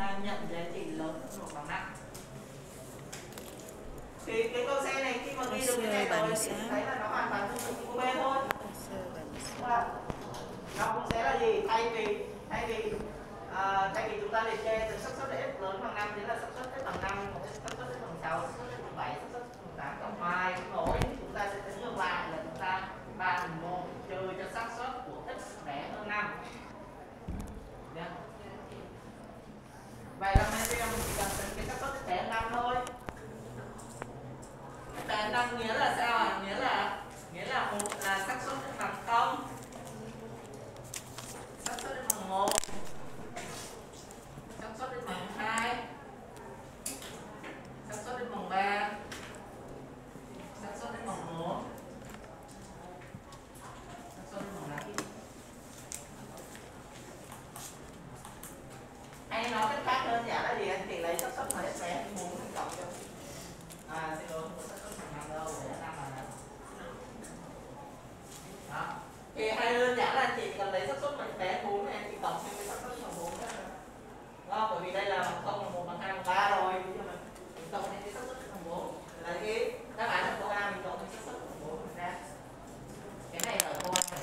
đang nhận giá trị lớn hơn một bằng thì cái câu xe này khi mà ghi được cái này rồi thì thấy là nó hoàn toàn tương tự của B thôi. Đúng không? nó cũng sẽ là gì? Thay vì thay vì uh, thay vì chúng ta liệt kê từ xác suất f lớn bằng năm đến là xác suất f bằng 5 một xác suất bằng sáu, xác suất f bằng bảy, xác suất f bằng tám, cộng 2 nối chúng ta sẽ tính ngược lại là chúng ta ba phần một trừ cho xác suất của x bé hơn 5 Được vậy là mai riêng mình chỉ cần tính cái xác suất tẻ năng thôi. Tẻ năng nghĩa là sao ạ? À? nghĩa là nghĩa là một là xác suất bằng không. Xác suất bằng một. Xác suất bằng hai. Xác suất bằng ba xác suất x bằng 1 xác suất x bằng 5 hay nói cách khác đơn giản là gì anh chị lấy xác suất mà x bé 4 mình cộng cho à xin lỗi không có xác suất bằng 5 đâu để 5 là đó thì hay đơn giản là chị cần lấy xác suất mà bé 4 này chị cộng thêm cái xác suất bằng 4 đó đúng không? bởi vì đây là bằng không là một bằng hai bằng ba rồi bây giờ mình mình cộng thêm cái xác suất bằng 4 là cái đáp án ở câu A mình cộng thêm xác suất bằng 4 mình ra cái này là ở câu A này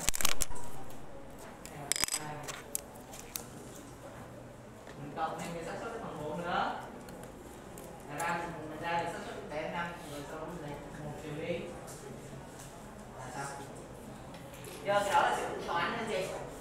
Này là câu A này. mình cộng thêm cái xác suất bằng 4 nữa là ra mình, mình ra được xác suất bé 5 rồi sau đó mình lấy một trừ đi là sao giờ cái đó là sự tính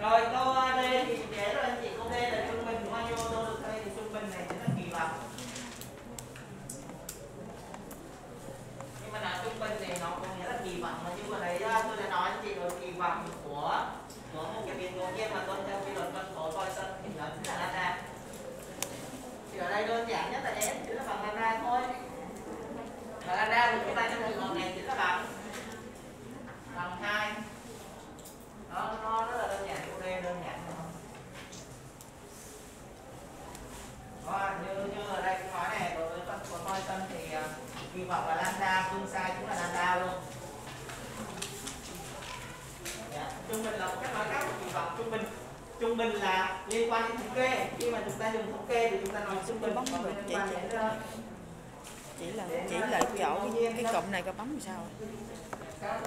rồi lambda phương sai cũng là lambda luôn. Dạ. trung bình là một nói khác của kỳ vọng trung bình. Trung bình là liên quan đến thống kê. Khi mà chúng ta dùng thống kê thì chúng ta nói trung bình. Còn liên quan đến chỉ là chỉ là chỗ cái, cái cụm này có bấm sao? Các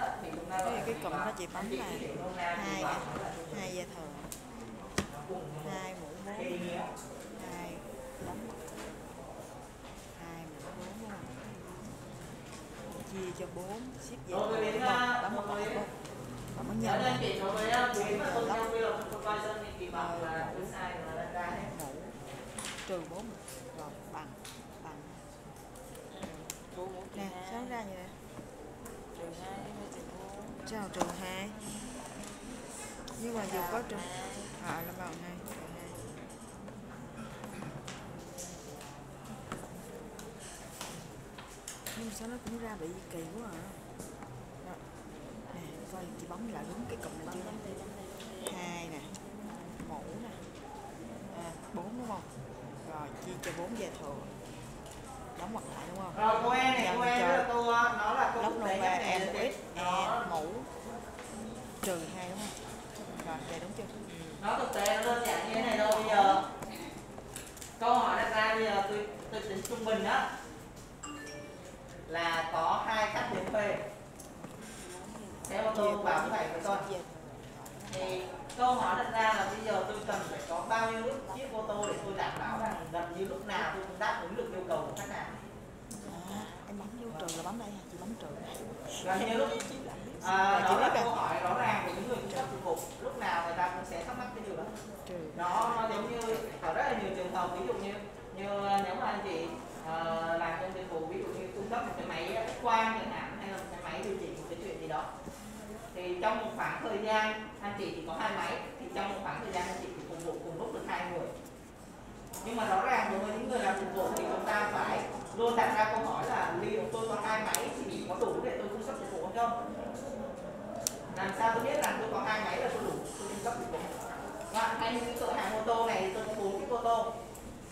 á, thì gọi cái cái vọng. đó chị bấm là cái hai hai Nó cùng một hai mũ cái bốn hai bấm hai mũ bốn đúng không chia cho bốn ship dây đối với thường biến đúng không uh, bấm một đối với cộng bấm bấm Nhớ nhân đơn nè chỉ đối với uh, biến mà tuân theo quy luật của Poisson thì kỳ vọng là cứ sai là mũ trừ bốn rồi bằng. Bằng. Nè nó ra vậy trừ sao trừ hai? Nhưng mà dù có trừ à là bằng hai sao nó cũng ra bị kỳ quá à. Đó. nè coi chị bấm lại đúng cái cụm này chưa? Hai nè mũ nè. À, bốn đúng không? Rồi chia cho bốn về thừa. Đóng mặt lại đúng không? Rồi cô e này cô e cho đó là cô nó là cô lóc này em là ít nó e mũ. Trừ hai đúng không? Rồi vậy đúng chưa? Nó thực tế nó đơn giản như thế này thôi bây giờ. Câu hỏi đặt ra bây giờ tôi tôi tính trung bình đó là có hai khách đến thuê xe ô tô bảo như vậy với con. Chia thì câu hỏi đặt ra là bây giờ tôi cần phải có bao nhiêu chiếc ô tô để tôi đảm bảo rằng gần như lúc nào tôi cũng đáp ứng được yêu cầu của khách hàng. À, em bấm vô trừ là bấm đây? Chị bấm trừ gần như lúc à, đó là câu hỏi rõ ràng của những người cung cấp dịch vụ. Lúc nào người ta cũng sẽ thắc mắc cái điều đó. Nó nó giống như ở rất là nhiều trường hợp ví dụ như như nếu mà anh chị uh, làm công việc vụ ví dụ như cung cấp một cái máy ờ, X quang chẳng hạn hay là một cái máy điều chỉnh một cái chuyện gì đó. Thì trong một khoảng thời gian anh chị chỉ có hai máy thì trong một khoảng thời gian anh chị chỉ phục vụ cùng lúc được hai người. Nhưng mà rõ ràng đối với những người làm dịch vụ thì chúng ta phải luôn đặt ra câu hỏi là liệu tôi có hai máy thì có đủ để tôi cung cấp dịch vụ hay không? Làm sao tôi biết rằng tôi có hai máy là tôi đủ tôi cung cấp dịch vụ? Và hay như cái cửa hàng ô tô này tôi có bốn chiếc ô tô.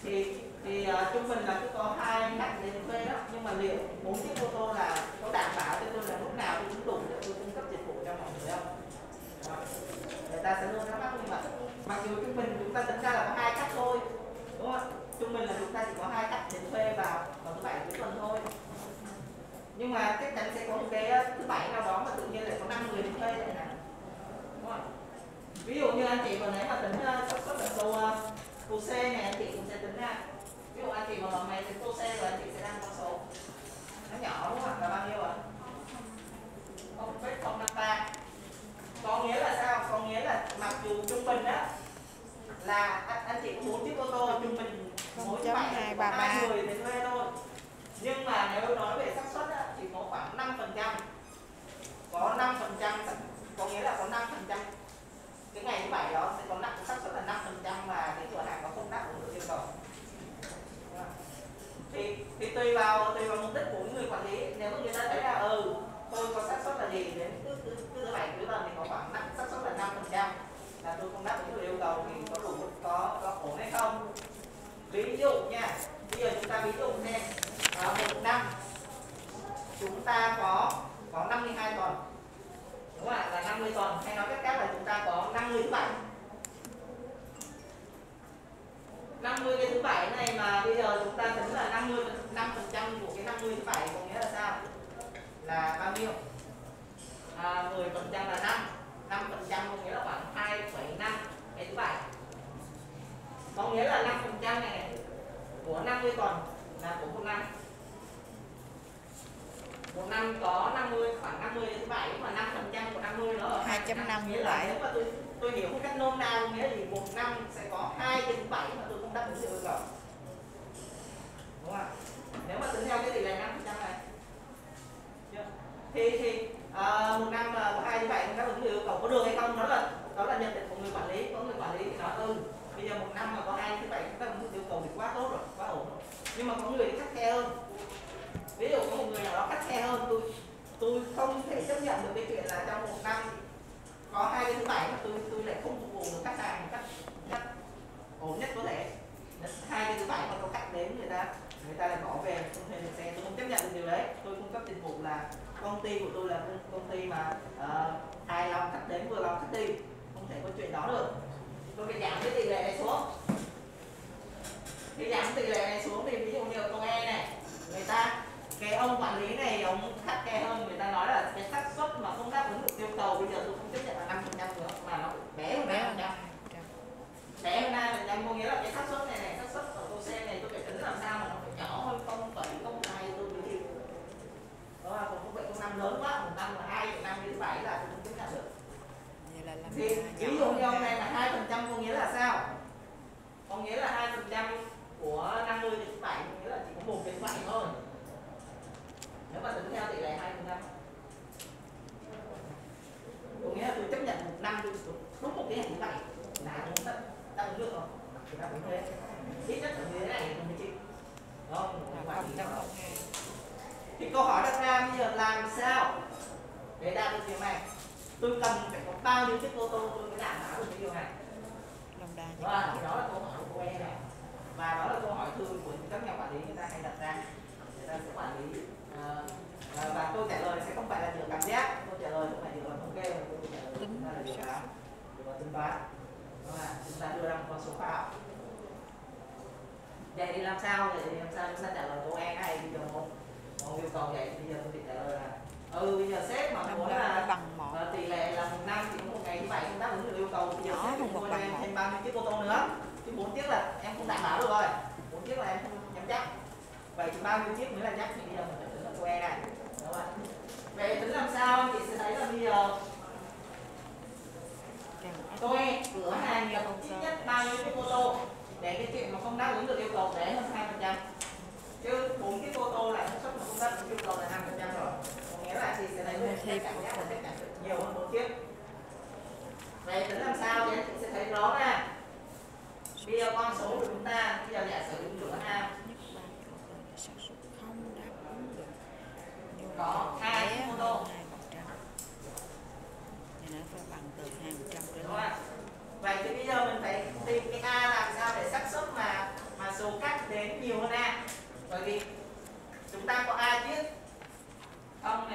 Thì thì uh, trung bình là cứ có hai khách đến thuê đó. Nhưng mà liệu bốn chiếc ô tô là có đảm bảo cho tôi là lúc nào tôi cũng đủ để tôi cung cấp dịch vụ cho mọi người không? Đó. người ta sẽ luôn thắc mắc nhưng mà mặc dù trung bình chúng ta tính ra là có hai khách thôi đúng không? Trung bình là chúng ta chỉ có hai khách đến thuê vào vào thứ bảy cuối tuần thôi. Nhưng mà chắc chắn sẽ có một cái ờ, thứ bảy nào đó mà tự nhiên lại có năm người đến thuê này nè. Đúng không? Ví dụ như anh chị vừa nãy mà tính uh, xác suất là uh, này anh chị cũng sẽ tính ra dụ anh chị mà máy tính câu C rồi anh chị sẽ đăng con số. Nó nhỏ đúng không ạ là bao nhiêu ạ? Không phép không năm ba. Có nghĩa là sao? Có nghĩa là mặc dù trung bình á là anh, anh chị có bốn chiếc ô tô trung bình mỗi chiếc bảy hai người đến thuê thôi. Nhưng mà nếu nói về xác suất á, thì có khoảng 5 phần trăm. Có 5 phần trăm có nghĩa là có 5 phần trăm cái ngày thứ bảy đó sẽ có nặng xác suất là 5 phần trăm mà cái cửa hàng nó không đáp ứng được yêu cầu thì thì tùy vào tùy vào mục đích của người quản lý nếu mà người ta thấy là ừ tôi có xác suất là gì đến cứ cứ cứ thứ bảy cuối tuần thì có khoảng nặng xác suất là 5 phần trăm là tôi không đáp ứng được yêu cầu thì có đủ có có ổn hay không ví dụ nha bây giờ chúng ta ví dụ xem à, một năm chúng ta có có 52 tuần đúng không ạ là 50 tuần hay nói cách khác là chúng ta có 50 thứ bảy 50 cái thứ bảy này mà bây giờ chúng ta tính là 50 5 phần trăm của cái 50 thứ bảy có nghĩa là sao là bao nhiêu à, 10 phần trăm là 5 5 phần trăm có nghĩa là khoảng 2,5 cái thứ bảy có nghĩa là 5 phần trăm này của 50 tuần là của một năm. Một năm có 50 khoảng 50 đến thứ bảy mà 5 phần trăm của 50 nó ở 2.5 nghĩa như là vậy. nếu mà tôi tôi hiểu một cách nôm na nghĩa là gì một năm sẽ có 2 trên thứ bảy mà tôi không đáp ứng được yêu cầu đúng không ạ? Nếu mà tính theo cái tỷ lệ 5 phần trăm này. Chưa? thì thì à, một năm mà có hai thứ bảy không đáp ứng được yêu cầu có được hay không đó là đó là nhận định của người quản lý. Có người quản lý thì nói ừ bây giờ một năm mà có hai thứ bảy chúng ta muốn yêu cầu thì quá tốt rồi quá ổn rồi. Nhưng mà có người thì khắt khe hơn. Ví dụ có một người nào đó khắt khe hơn tôi tôi không thể chấp nhận được cái chuyện là trong một năm có hai cái thứ bảy mà tôi tôi lại không phục vụ được khách hàng một cách cách ổn nhất có thể. Hai cái thứ bảy mà có khách đến người ta người ta lại bỏ về không thuê được xe. Tôi không chấp nhận được điều đấy. Tôi cung cấp dịch vụ là công ty của tôi là công, công ty mà uh, hài lòng khách đến vừa lòng khách đi không thể có chuyện đó được tôi phải giảm cái tỷ lệ này xuống. Thì giảm tỷ lệ này xuống thì ví dụ như ở công e này người ta cái ông quản lý này ông khắt khe hơn người ta nói là cái xác suất mà không đáp ứng được yêu cầu bây giờ tôi không chấp nhận là năm phần trăm nữa mà nó bé hơn năm phần trăm. Bé hơn hai phần trăm có nghĩa là cái xác suất này này xác suất ở tô xe này tôi phải tính làm sao mà nó phải nhỏ hơn không phẩy không hai tôi mới chịu. Đó là còn không phải không năm lớn quá một năm là hai năm đến bảy là tôi không chấp nhận được là thì ví dụ như ông này là hai phần trăm có nghĩa là sao? Có nghĩa là hai phần trăm của 50 đến 7 có nghĩa là chỉ có một đến bảy thôi. Nếu mà tính theo tỷ lệ hai phần trăm. Có nghĩa là tôi chấp nhận một năm tôi đúng một cái hạng bảy là đúng tăng đáp ứng được không thì đáp ứng thế ít nhất là thế này mình chịu. Không quả thì đáp ứng thì câu hỏi đặt ra bây giờ làm sao để đạt được điều này? Tôi cần phải có bao nhiêu chiếc ô tô tôi mới đảm bảo được cái điều này? Lambda nhân đó là, đó là câu hỏi của cô em này và đó là câu hỏi thường của các nhà quản lý người ta hay đặt ra. Người ta sẽ quản lý à, và, và câu trả lời sẽ không phải là dựa cảm giác. Câu trả lời không phải dựa vào thống kê mà câu trả lời chúng ta là xác. vào dựa vào tính toán. Là chúng ta đưa ra một con số khoa học. Vậy thì làm sao? Vậy thì làm sao? Chúng ta trả lời câu e này bây giờ một? Một yêu cầu vậy thì bây giờ tôi phải trả lời là ừ bây giờ sếp mà nó là bằng một. tỷ lệ là một năm thì có một ngày thứ bảy không đáp ứng được yêu cầu bây giờ cho bằng em thêm 30 chiếc ô tô nữa. Chứ bốn chiếc là em không đảm bảo được rồi. Bốn chiếc là em không nhắm chắc. Vậy thì bao nhiêu chiếc mới là chắc thì bây giờ mình phải tính là cô e này. Đúng không ạ? Vậy tính làm sao anh chị sẽ thấy là bây giờ e cửa hàng nhập ít nhất bao nhiêu chiếc ô tô. Để cái chuyện mà không đáp ứng được yêu cầu để hơn hai phần trăm. Chứ bốn chiếc ô tô suất mà không đáp ứng yêu cầu là năm phần trăm rồi sẽ được được nhiều hơn một chiếc vậy tính làm sao thì chị sẽ thấy rõ ra bây giờ con số của chúng ta bây giờ giả sử cửa hàng Có hai bé tô. đúng vậy thì bây giờ mình phải tìm cái a làm sao để xác suất mà mà số cách đến nhiều hơn a bởi vì chúng ta có a chứ. không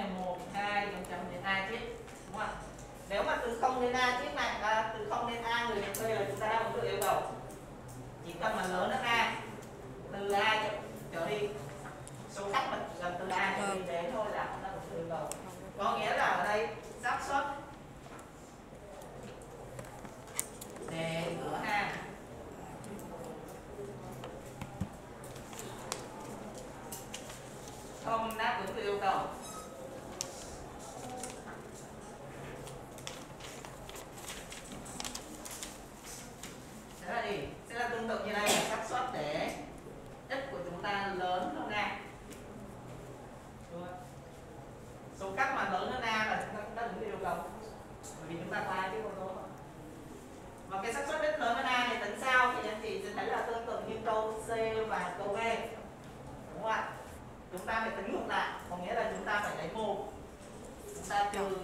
0 đến A chiếc này là từ không lên A người thuê là chúng ta đáp ứng được yêu cầu. Chỉ cần mà lớn hơn A từ A trở đi, số khác mà gần từ A trở đi đến thôi là chúng ta được yêu cầu. Có nghĩa là ở đây, xác suất để cửa hàng không đáp ứng được yêu cầu. Cái xác suất rất lớn hơn A này tính sao? Thì anh chị sẽ thấy là tương tự như câu C và câu B đúng không ạ? Chúng ta phải tính ngược lại, có nghĩa là chúng ta phải lấy một. Chúng ta trừ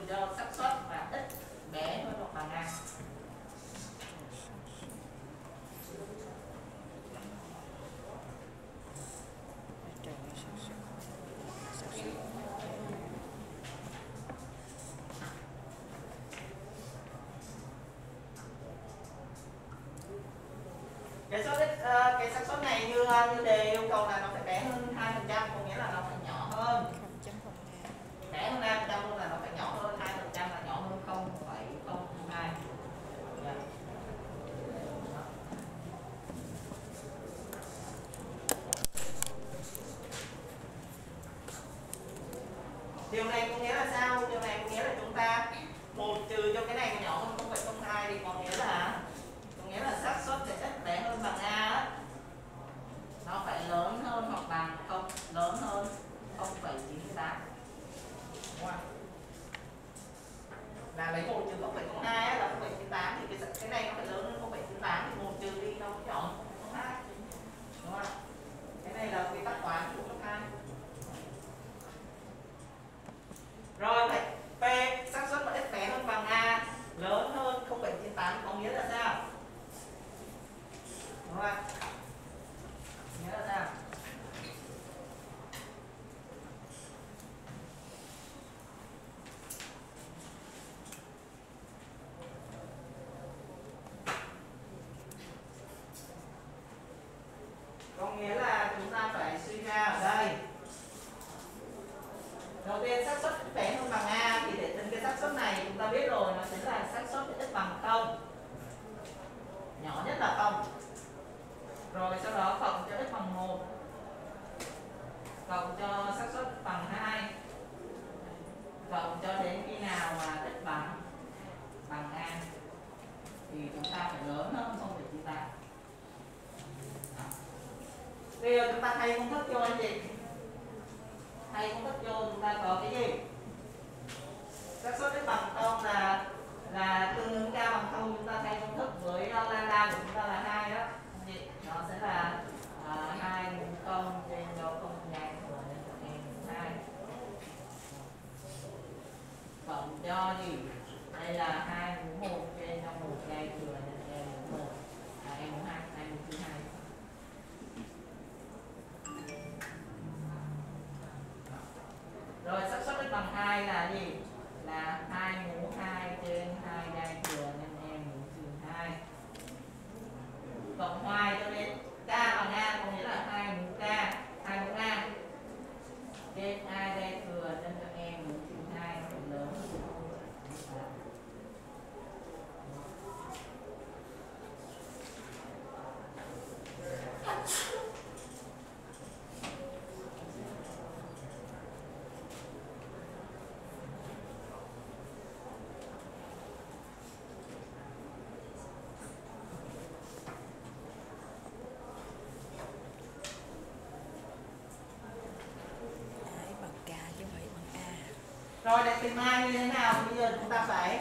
tìm hai như thế nào? Bây giờ chúng ta phải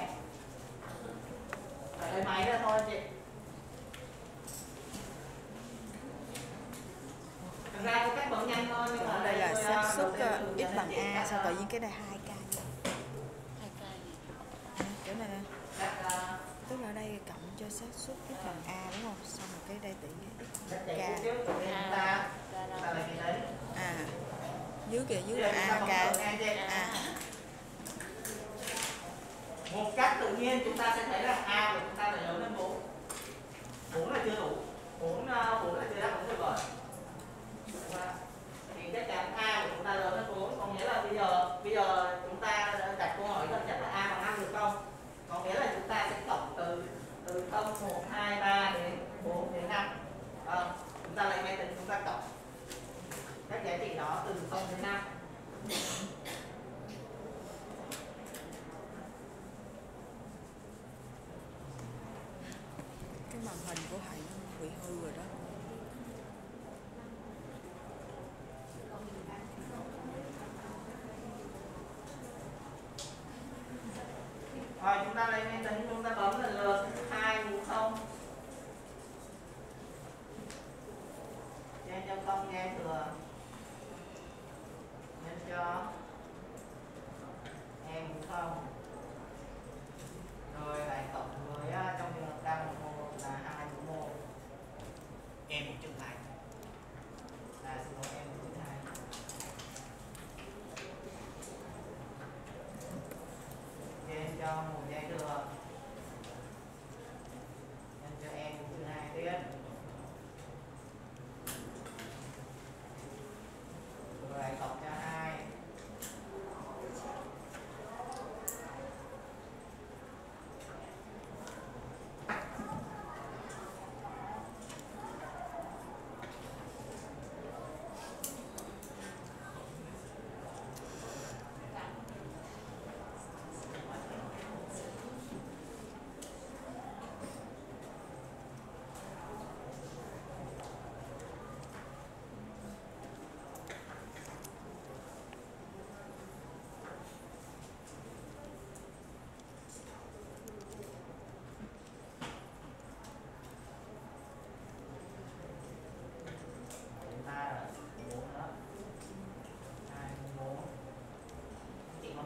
phải lấy máy ra thôi chị. Thực ra có cách vẫn nhanh thôi nhưng mà đây là tôi, xác à, suất ờ, dẫn bằng a sao tự nhiên cái này 2 k vậy À, chỗ này à, tức là ở đây cộng cho xác suất x bằng a đúng không? Xong rồi cái đây tỷ k. à dưới kìa dưới là a k từ A trên. a một cách tự nhiên chúng ta sẽ thấy là a của chúng ta phải lớn hơn 4 4 là chưa đủ. 4 4 ờ, là chưa đáp ứng được rồi. Đúng không? thì chắc chắn a của chúng ta lớn hơn 4 có nghĩa là bây giờ bây giờ chúng ta đặt câu hỏi gần nhất là a bằng 5 được không? Có nghĩa là chúng ta sẽ cộng từ từ 0 1 2 3 đến 4 đến 5 à, ờ, chúng ta lấy máy tính chúng ta cộng các giá trị đó từ 0 đến 5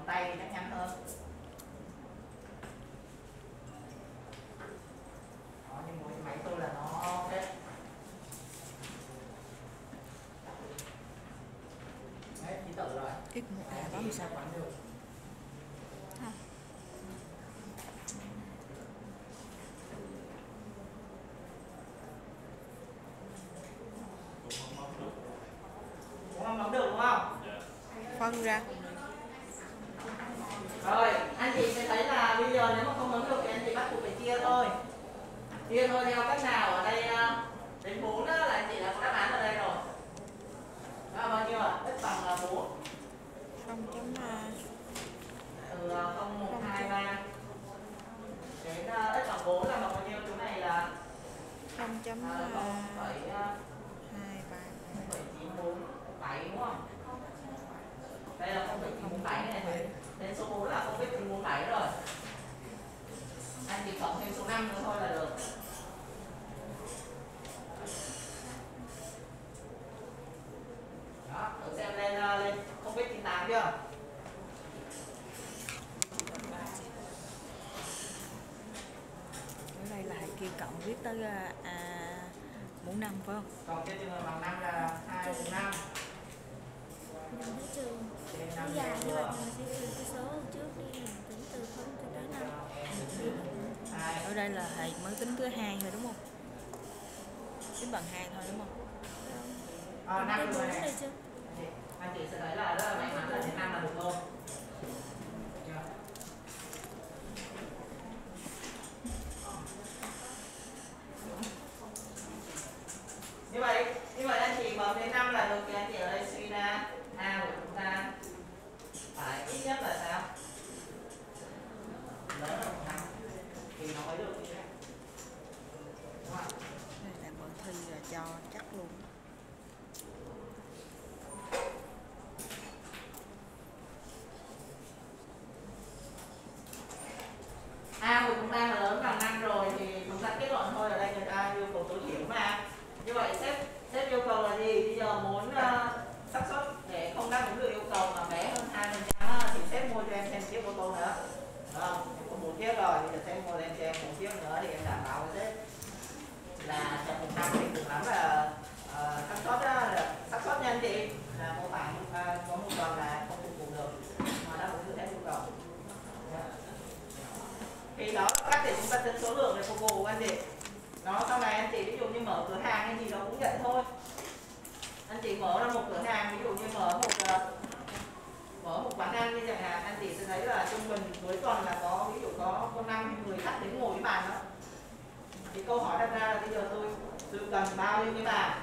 tay thì chắc nhanh hơn. Đó nhưng mỗi máy tôi là nó hết đấy ký tự rồi. X một a bấm sao quản được. Đúng không? Phân ra Rồi, anh chị sẽ thấy là bây giờ nếu mà không bấm được thì anh chị bắt buộc phải chia thôi. Chia theo cách nào ở đây à, đến 4 đó là chị đã có đáp án ở đây rồi. Đó là bao nhiêu ạ? X bằng là 4. không chấm a Từ à, 0 1 2 3 đến à, x bằng 4 là bằng bao nhiêu? Chỗ này là không chấm à, a 0 phẩy à, hai ba 0,947 đúng không? Đây là 0,947 này. Đến số 4 là 0,947 rồi. Anh chỉ cộng thêm số 5 nữa thôi là được. Đó, thử xem lên à, lên 0,98 chưa? cộng viết tới à, à, mũ năm phải không? Còn trên trường hợp bằng năm là hai mũ năm. Mình thấy trường. Trên nó năm dài như vậy mình sẽ trừ cái số trước đi mình tính từ không cho tới năm. Hai. Ở đây là thầy mới tính thứ hai thôi đúng không? Tính bằng hai thôi đúng không? Ờ, năm tới rồi anh chị sẽ thấy là rất là may mắn là năm là được luôn Chưa? như vậy như vậy anh chị bấm đến năm là được thì anh chị ở đây suy ra a của chúng ta phải ít nhất là sao lớn hơn một năm thì nó mới được như thế đúng không đây là bữa thi là cho chắc luôn A của chúng ta là lớn bằng 5 rồi thì chúng ta kết luận thôi ở đây người ta yêu cầu tối thiểu mà. Như vậy sếp sếp yêu cầu là gì? Bây giờ muốn uh, xác suất để không đáp ứng được yêu cầu mà bé hơn 2 phần trăm thì sếp mua cho em thêm chiếc ô tô nữa. Đúng không? Em có một chiếc rồi, bây giờ sếp mua lên cho em một chiếc nữa thì em đảm bảo với sếp là trong một năm thì cũng lắm là uh, xác suất đó là xác suất nha anh chị là mô bản uh, có một tuần là không phục vụ được mà đáp ứng được hết yêu cầu. Yeah thì đó cách để chúng ta tính số lượng để phục vụ anh chị. Nó sau này anh chị ví dụ như mở cửa hàng hay gì đó cũng vậy thôi. Anh chị mở ra một cửa hàng, ví dụ như mở một ờ, mở một quán ăn như chẳng hạn, anh chị sẽ thấy là trung bình cuối tuần là có, ví dụ có có năm người khách đến ngồi với bàn đó. Thì câu hỏi đặt ra là bây giờ tôi tôi cần bao nhiêu cái bàn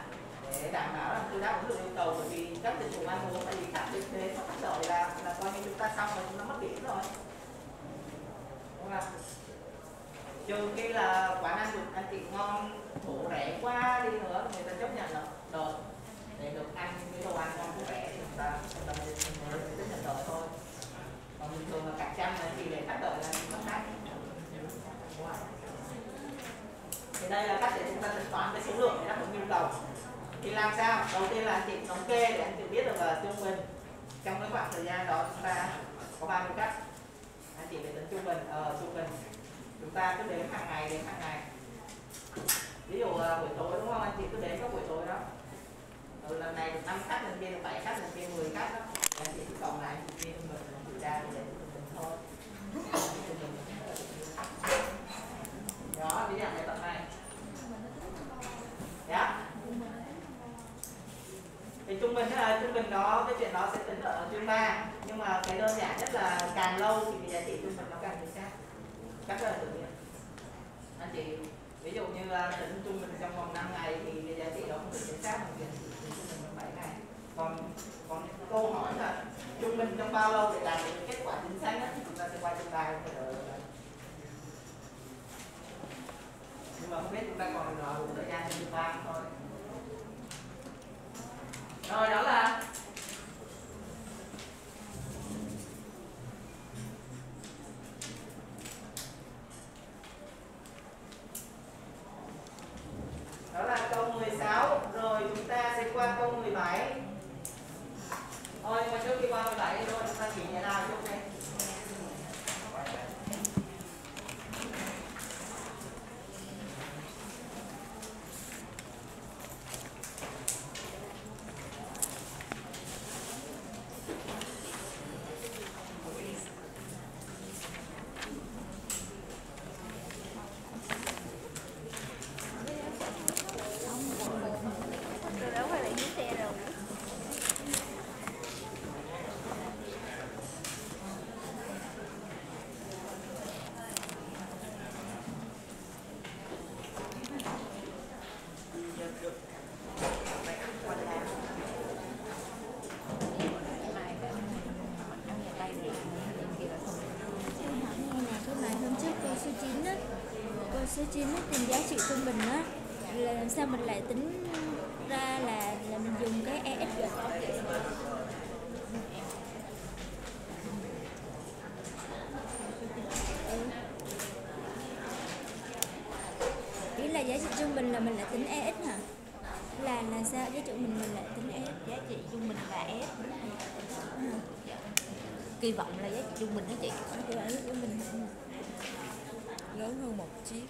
để đảm bảo là tôi đáp ứng được yêu cầu, bởi vì các dịch vụ ăn uống tại vì khách đến đến khách đợi là là coi như chúng ta xong rồi, chúng ta mất điểm rồi. Đúng không trừ khi là quán ăn được, anh chị ngon bổ rẻ quá đi nữa, người ta chấp nhận là được để được ăn cái đồ ăn ngon bổ rẻ thì người ta người ta mới chấp nhận đợi thôi. Còn bình thường là cả trăm là thì để khách đợi là không khác thì đây là cách để chúng ta tính toán cái số lượng để đáp ứng nhu cầu. Thì làm sao? Đầu tiên là anh chị thống kê để anh chị biết được là trung bình. Trong cái khoảng thời gian đó chúng ta có bao nhiêu khách? Anh chị phải tính trung bình ờ trung bình chúng ta cứ đếm hàng ngày đến hàng ngày. Ví dụ là buổi tối đúng không? Anh chị cứ đếm các buổi tối đó. Ừ, lần này được năm khách lần kia được bảy khách lần kia 10 khách đó. Anh chị cứ cộng lại anh chị mình trung bình ra thì để mình thôi. Đó ví dụ này tập này. Dạ. Thì trung bình là trung bình đó cái chuyện đó sẽ tính ở chương ba. Nhưng mà cái đơn giản nhất là càng lâu thì cái giá trị trung bình nó càng các cái thử là tự nhiên anh chị, ví dụ như là tính trung bình trong vòng 5 ngày thì cái giá trị đó không được chính xác bằng việc tính trung bình trong 7 ngày. Còn còn câu hỏi là trung bình trong bao lâu để đạt được kết quả chính xác nhất thì chúng ta sẽ quay chương 3 không đợi nhưng mà không biết chúng ta còn à, đủ thời gian cho chương 3 thôi. Rồi, đó là đó là câu 16 rồi chúng ta sẽ qua câu 17 thôi nhưng mà trước khi qua 17 thì thôi chúng ta chỉ nhẹ nào chút đi rồi đó quay lại dưới xe rồi Em hỏi nghe nè, cái bài hôm trước cô số 9 á Cô số 9 á, tìm giá trị trung bình á Là làm sao mình lại tính ra là là mình dùng cái ES được Ừ. Ý là giá trị trung bình là mình lại tính ES hả? Là là sao giá trị trung bình mình lại tính ES? giá trị trung bình là S kỳ vọng là giá trị trung bình đó chị. Cái trị trung bình lớn hơn một chiếc.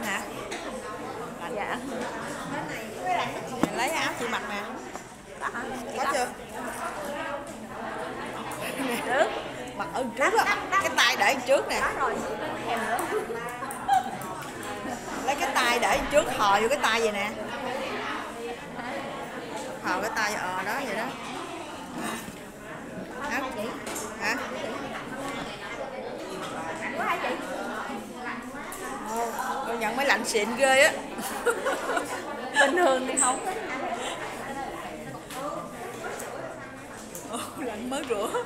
Lạnh hả? Lạnh dạ lấy áo chị mặc nè. Có chưa? Trước mặc ở trước á. cái tay để trước nè. Lấy cái tay để trước hò vô cái tay vậy nè. Hò cái tay ờ đó vậy đó hả hả quá hả chị Ồ, công nhận mấy lạnh xịn ghê á. Bình thường thì không. Lạnh mới rửa